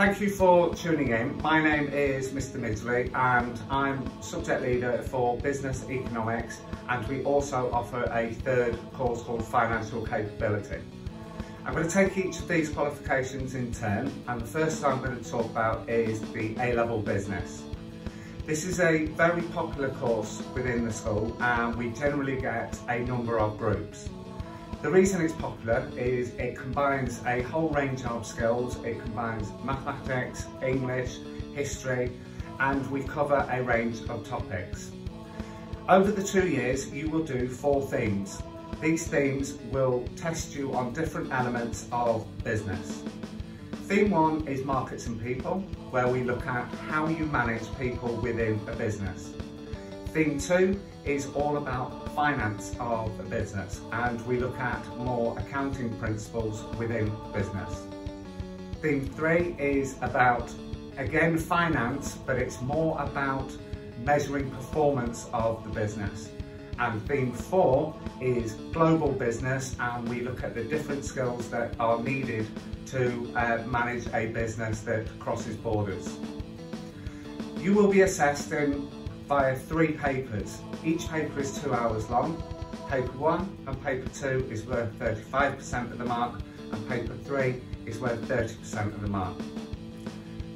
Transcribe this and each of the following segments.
Thank you for tuning in. My name is Mr Midgley and I'm subject leader for business economics and we also offer a third course called financial capability. I'm going to take each of these qualifications in turn and the first I'm going to talk about is the A-level business. This is a very popular course within the school and we generally get a number of groups. The reason it's popular is it combines a whole range of skills. It combines mathematics, English, history, and we cover a range of topics. Over the two years, you will do four themes. These themes will test you on different elements of business. Theme one is markets and people, where we look at how you manage people within a business. Theme two is all about finance of a business and we look at more accounting principles within business. Theme three is about, again, finance, but it's more about measuring performance of the business. And theme four is global business and we look at the different skills that are needed to uh, manage a business that crosses borders. You will be assessed in via three papers. Each paper is two hours long. Paper one and paper two is worth 35% of the mark and paper three is worth 30% of the mark.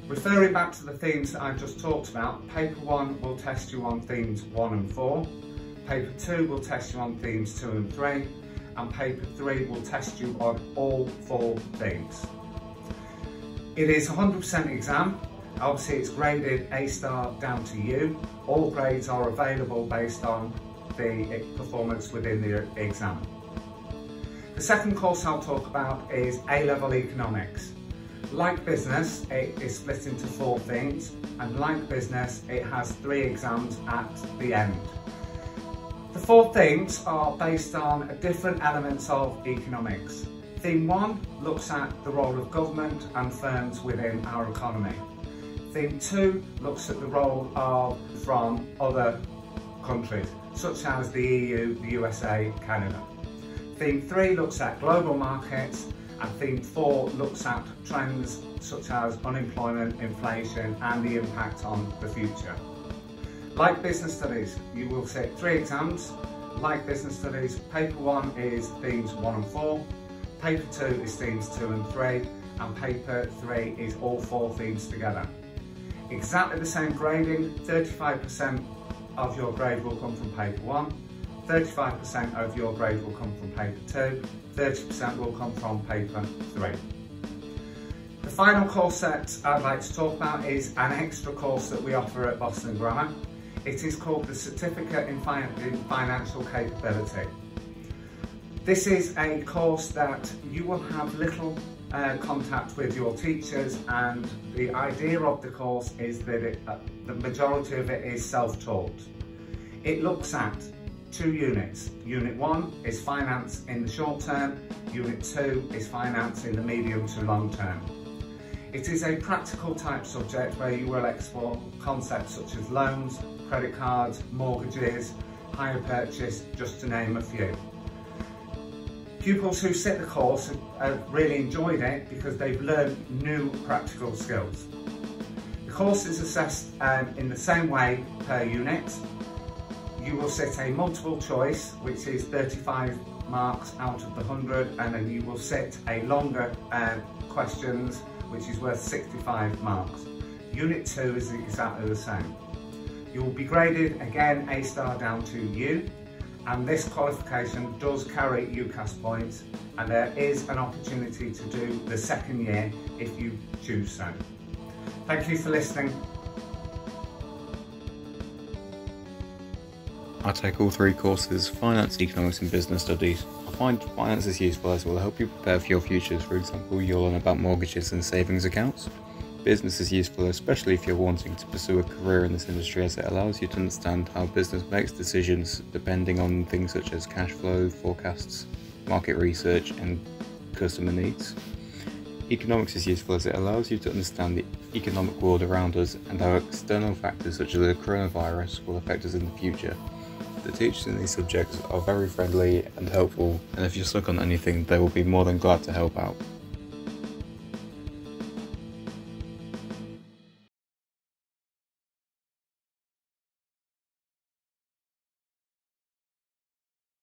Referring back to the themes that I've just talked about, paper one will test you on themes one and four, paper two will test you on themes two and three, and paper three will test you on all four themes. It is 100% exam, Obviously it's graded A star down to U. All grades are available based on the performance within the exam. The second course I'll talk about is A-level economics. Like business, it is split into four things, and like business, it has three exams at the end. The four themes are based on different elements of economics. Theme one looks at the role of government and firms within our economy. Theme 2 looks at the role of from other countries, such as the EU, the USA, Canada. Theme 3 looks at global markets and Theme 4 looks at trends such as unemployment, inflation and the impact on the future. Like Business Studies, you will sit three exams. Like Business Studies, Paper 1 is Themes 1 and 4, Paper 2 is Themes 2 and 3, and Paper 3 is all four themes together exactly the same grading, 35% of your grade will come from paper one, 35% of your grade will come from paper two, 30% will come from paper three. The final course set I'd like to talk about is an extra course that we offer at Boston Grammar. It is called the Certificate in, Financial Capability. This is a course that you will have little uh, contact with your teachers and the idea of the course is that it, uh, the majority of it is self-taught. It looks at two units. Unit 1 is finance in the short term, Unit 2 is finance in the medium to long term. It is a practical type subject where you will explore concepts such as loans, credit cards, mortgages, hire purchase, just to name a few. Pupils who sit the course have really enjoyed it because they've learned new practical skills. The course is assessed um, in the same way per unit. You will sit a multiple choice, which is 35 marks out of the 100, and then you will sit a longer uh, questions, which is worth 65 marks. Unit 2 is exactly the same. You will be graded again A star down to U, and this qualification does carry UCAS points and there is an opportunity to do the second year if you choose so. Thank you for listening. I take all three courses, Finance, Economics and Business Studies. I find finance is useful as it will help you prepare for your futures. For example, you'll learn about mortgages and savings accounts. Business is useful, especially if you're wanting to pursue a career in this industry, as it allows you to understand how business makes decisions depending on things such as cash flow, forecasts, market research, and customer needs. Economics is useful as it allows you to understand the economic world around us and how external factors such as the coronavirus will affect us in the future. The teachers in these subjects are very friendly and helpful, and if you're stuck on anything, they will be more than glad to help out.